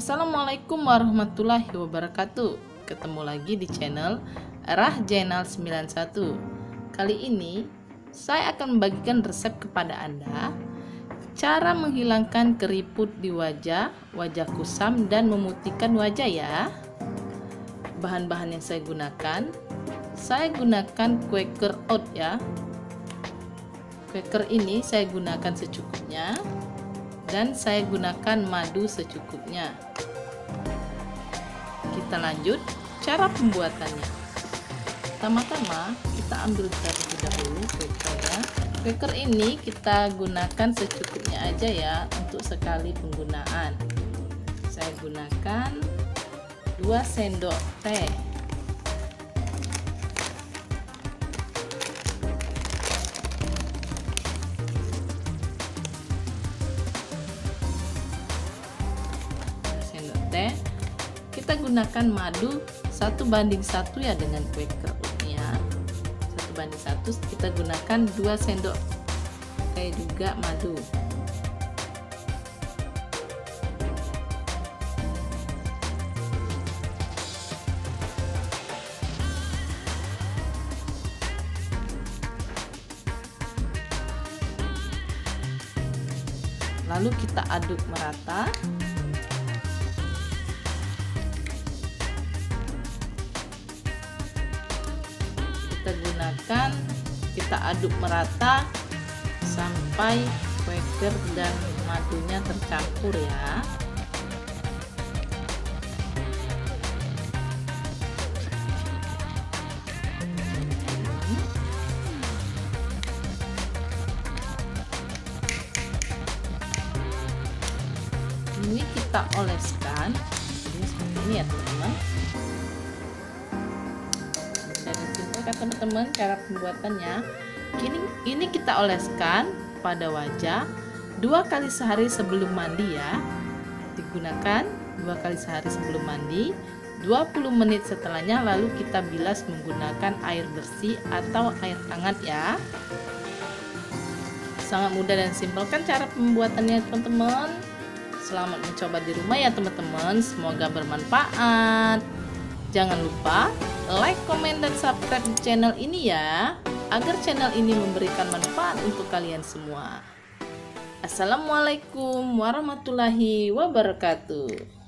Assalamualaikum warahmatullahi wabarakatuh. Ketemu lagi di channel Rah Jenal 91 Kali ini saya akan membagikan resep kepada Anda Cara menghilangkan keriput di wajah, wajah kusam dan memutihkan wajah ya. Bahan-bahan yang saya gunakan Saya gunakan Quaker Oat ya. Quaker ini saya gunakan secukupnya dan saya gunakan madu secukupnya. Kita lanjut cara pembuatannya. Pertama-tama kita ambil terlebih dahulu quakernya quaker ini kita gunakan secukupnya aja ya untuk sekali penggunaan. Saya gunakan 2 sendok teh teh kita gunakan madu satu banding satu ya dengan quaker oatnya satu banding satu kita gunakan 2 sendok. Teh juga madu. Lalu kita aduk merata kita gunakan kita aduk merata sampai quaker dan madunya tercampur ya. Ini kita oleskan. Ini seperti ini ya teman-teman kan teman-teman cara pembuatannya. Ini ini kita oleskan pada wajah dua kali sehari sebelum mandi ya. Digunakan dua kali sehari sebelum mandi 20 menit setelahnya lalu kita bilas menggunakan air bersih atau air hangat ya. Sangat mudah dan simpel kan cara pembuatannya teman-teman? Selamat mencoba di rumah ya teman-teman. Semoga bermanfaat jangan lupa like, komen, dan subscribe channel ini ya agar channel ini memberikan manfaat untuk kalian semua. Assalamualaikum warahmatullahi wabarakatuh